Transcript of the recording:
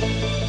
Bye.